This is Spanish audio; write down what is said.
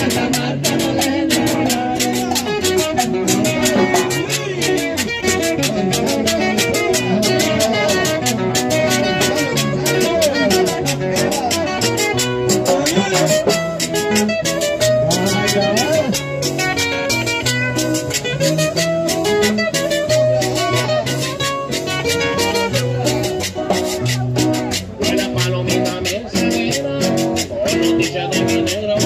Santa Marta no deje noticias